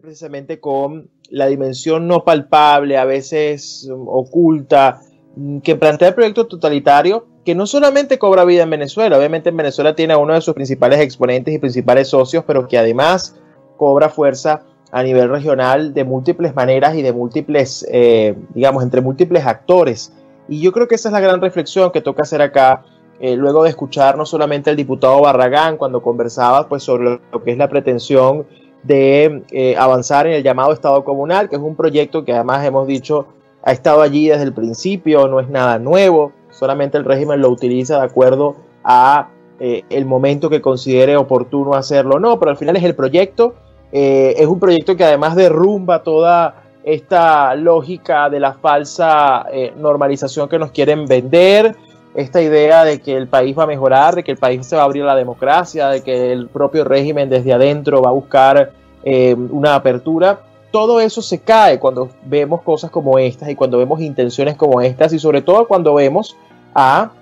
precisamente con la dimensión no palpable, a veces um, oculta, mm, que plantea el proyecto totalitario, que no solamente cobra vida en Venezuela, obviamente en Venezuela tiene a uno de sus principales exponentes y principales socios, pero que además cobra fuerza a nivel regional de múltiples maneras y de múltiples, eh, digamos, entre múltiples actores. Y yo creo que esa es la gran reflexión que toca hacer acá, eh, luego de escuchar no solamente al diputado Barragán cuando conversaba pues, sobre lo que es la pretensión de eh, avanzar en el llamado Estado Comunal, que es un proyecto que además hemos dicho ha estado allí desde el principio, no es nada nuevo, solamente el régimen lo utiliza de acuerdo a el momento que considere oportuno hacerlo. No, pero al final es el proyecto eh, es un proyecto que además derrumba toda esta lógica de la falsa eh, normalización que nos quieren vender, esta idea de que el país va a mejorar, de que el país se va a abrir a la democracia, de que el propio régimen desde adentro va a buscar eh, una apertura. Todo eso se cae cuando vemos cosas como estas y cuando vemos intenciones como estas y sobre todo cuando vemos a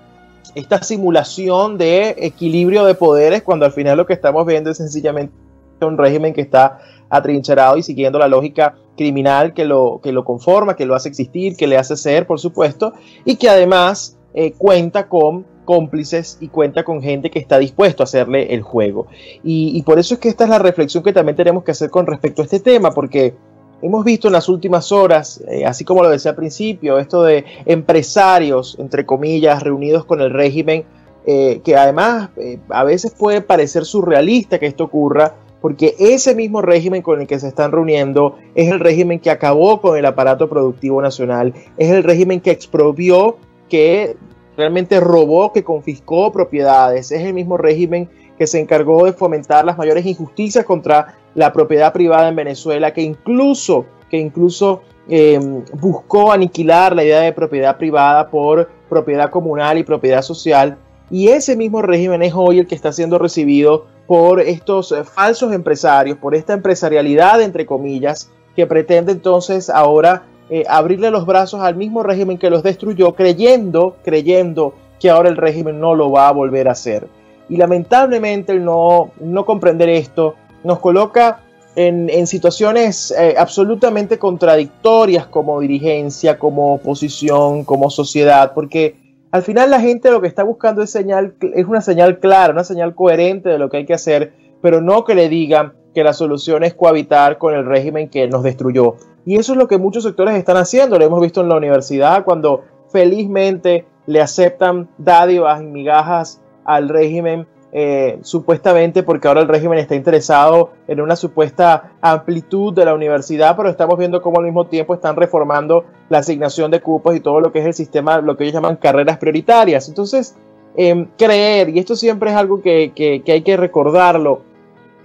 esta simulación de equilibrio de poderes cuando al final lo que estamos viendo es sencillamente un régimen que está atrincherado y siguiendo la lógica criminal que lo, que lo conforma, que lo hace existir, que le hace ser, por supuesto, y que además eh, cuenta con cómplices y cuenta con gente que está dispuesto a hacerle el juego. Y, por eso es que esta es la reflexión que también tenemos que hacer con respecto a este tema, porque hemos visto en las últimas horas, eh, así como lo decía al principio, esto de empresarios, entre comillas, reunidos con el régimen, eh, que además a veces puede parecer surrealista que esto ocurra, porque ese mismo régimen con el que se están reuniendo es el régimen que acabó con el aparato productivo nacional, es el régimen que expropió, que realmente robó, que confiscó propiedades, es el mismo régimen que se encargó de fomentar las mayores injusticias contra la propiedad privada en Venezuela, que incluso, que incluso em, buscó aniquilar la idea de propiedad privada por propiedad comunal y propiedad social. Y ese mismo régimen es hoy el que está siendo recibido por estos eh, falsos empresarios, por esta empresarialidad, entre comillas, que pretende entonces ahora eh, abrirle los brazos al mismo régimen que los destruyó, creyendo, creyendo que ahora el régimen no lo va a volver a hacer. Y lamentablemente el no, no comprender esto nos coloca en, situaciones eh, absolutamente contradictorias como dirigencia, como oposición, como sociedad, porque al final la gente lo que está buscando es, señal, es una señal clara, una señal coherente de lo que hay que hacer, pero no que le digan que la solución es cohabitar con el régimen que nos destruyó. Y eso es lo que muchos sectores están haciendo. Lo hemos visto en la universidad cuando felizmente le aceptan dádivas y migajas al régimen eh, supuestamente porque ahora el régimen está interesado en una supuesta amplitud de la universidad, pero estamos viendo cómo al mismo tiempo están reformando la asignación de cupos y todo lo que es el sistema, lo que ellos llaman carreras prioritarias. Entonces, em, creer, y esto siempre es algo que, hay que recordarlo,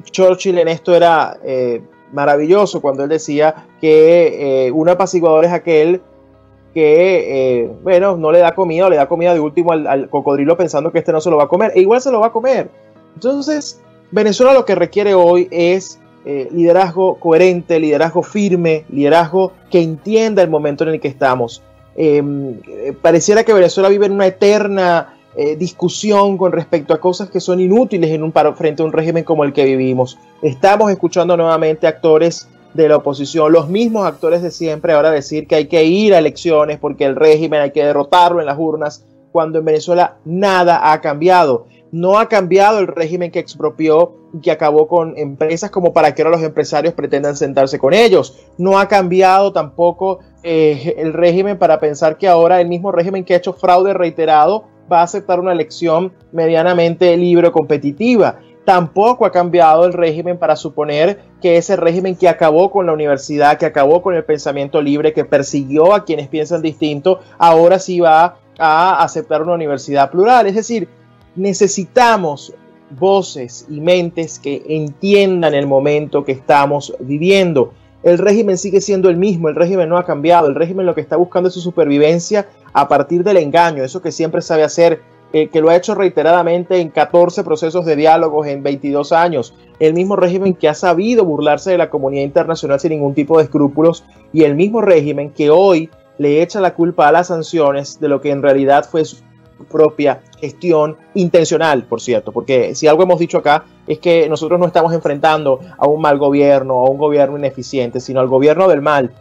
Churchill en esto era eh, maravilloso cuando él decía que eh, un apaciguador es aquel que, eh, bueno, no le da comida o le da comida de último al, cocodrilo pensando que este no se lo va a comer. E igual se lo va a comer. Entonces, Venezuela lo que requiere hoy es eh, liderazgo coherente, liderazgo firme, liderazgo que entienda el momento en el que estamos. Em, pareciera que Venezuela vive en una eterna discusión con respecto a cosas que son inútiles en un paro, frente a un régimen como el que vivimos. Estamos escuchando nuevamente actores de la oposición, los mismos actores de siempre, ahora decir que hay que ir a elecciones porque el régimen hay que derrotarlo en las urnas, cuando en Venezuela nada ha cambiado. No ha cambiado el régimen que expropió y que acabó con empresas como para que ahora los empresarios pretendan sentarse con ellos. No ha cambiado tampoco eh, el régimen para pensar que ahora el mismo régimen que ha hecho fraude reiterado va a aceptar una elección medianamente libre o competitiva. Tampoco ha cambiado el régimen para suponer que ese régimen que acabó con la universidad, que acabó con el pensamiento libre, que persiguió a quienes piensan distinto, ahora sí va a aceptar una universidad plural. Es decir, necesitamos voces y mentes que entiendan el momento que estamos viviendo. El régimen sigue siendo el mismo, el régimen no ha cambiado, el régimen lo que está buscando es su supervivencia a partir del engaño, eso que siempre sabe hacer eh, que lo ha hecho reiteradamente en 14 procesos de diálogos en 22 años, el mismo régimen que ha sabido burlarse de la comunidad internacional sin ningún tipo de escrúpulos y el mismo régimen que hoy le echa la culpa a las sanciones de lo que en realidad fue propia gestión intencional, por cierto, porque si algo hemos dicho acá es que nosotros no estamos enfrentando a un mal gobierno a un gobierno ineficiente, sino al gobierno del mal,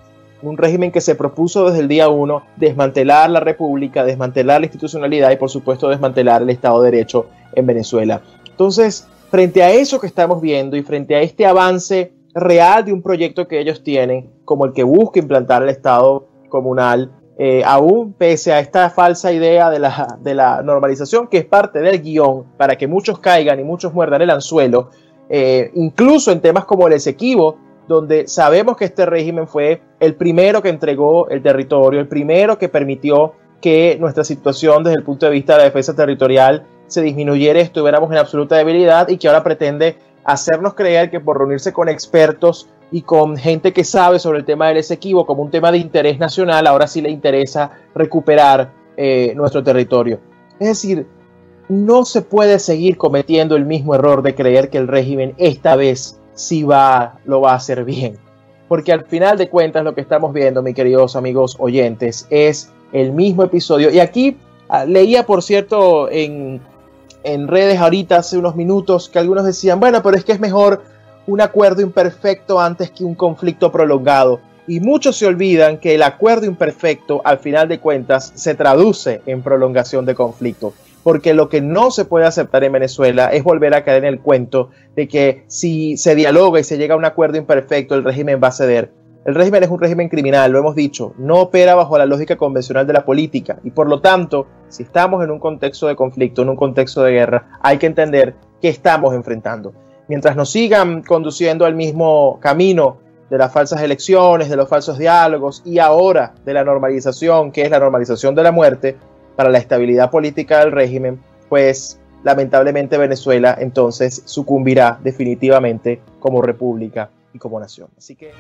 un régimen que se propuso desde el día uno desmantelar la república, desmantelar la institucionalidad y por supuesto desmantelar el Estado de Derecho en Venezuela. Entonces, frente a eso que estamos viendo y frente a este avance real de un proyecto que ellos tienen, como el que busca implantar el Estado comunal, eh, aún pese a esta falsa idea de la, normalización, que es parte del guion, para que muchos caigan y muchos muerdan el anzuelo, eh, incluso en temas como el Esequibo, donde sabemos que este régimen fue el primero que entregó el territorio, el primero que permitió que nuestra situación desde el punto de vista de la defensa territorial se disminuyera, estuviéramos en absoluta debilidad y que ahora pretende hacernos creer que por reunirse con expertos y con gente que sabe sobre el tema del Esequibo como un tema de interés nacional, ahora sí le interesa recuperar eh, nuestro territorio. Es decir, no se puede seguir cometiendo el mismo error de creer que el régimen esta vez sí va, lo va a hacer bien. Porque al final de cuentas lo que estamos viendo, mis queridos amigos oyentes, es el mismo episodio. Y aquí ah, leía, por cierto, en, en redes ahorita hace unos minutos que algunos decían, bueno, pero es que es mejor un acuerdo imperfecto antes que un conflicto prolongado. Y muchos se olvidan que el acuerdo imperfecto, al final de cuentas, se traduce en prolongación de conflicto. Porque lo que no se puede aceptar en Venezuela es volver a caer en el cuento de que si se dialoga y se llega a un acuerdo imperfecto, el régimen va a ceder. El régimen es un régimen criminal, lo hemos dicho, no opera bajo la lógica convencional de la política y por lo tanto, si estamos en un contexto de conflicto, en un contexto de guerra, hay que entender que estamos enfrentando. Mientras nos sigan conduciendo al mismo camino de las falsas elecciones, de los falsos diálogos y ahora de la normalización, que es la normalización de la muerte, para la estabilidad política del régimen, pues lamentablemente Venezuela entonces sucumbirá definitivamente como república y como nación. Así que...